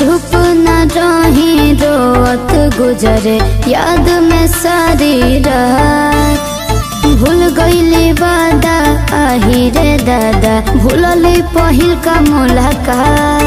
चुप न रही रोत गुजरे। याद में सारी रात। भूल गईली वादा, आही रे दादा। भूल पहिल का मुलाकात।